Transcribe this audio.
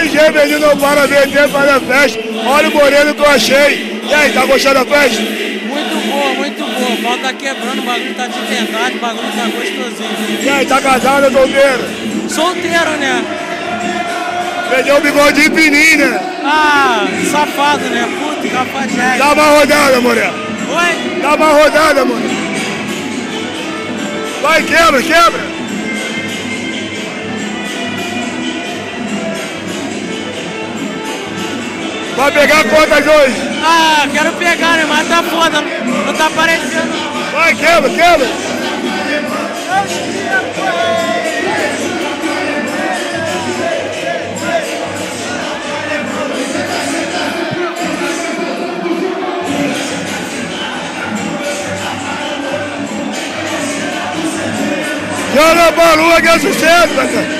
RG Menino não para vender para a festa. Olha o moreno que eu achei. E aí, tá gostando da festa? Muito boa, muito boa. O pau tá quebrando, o bagulho tá de verdade, o bagulho tá gostosinho. E aí, tá casada, solteira? Solteiro, né? Vendeu o bigodinho fininho, né? Ah, safado, né? Puta, cafajeste. Dá uma rodada, moreno. Oi? Dá uma rodada, moreno. Vai, quebra, quebra. Vai pegar quantas hoje? Ah, quero pegar, né? Mas tá foda, não tá aparecendo. Vai, quebra, quebra. Joga a que é sucesso, cara.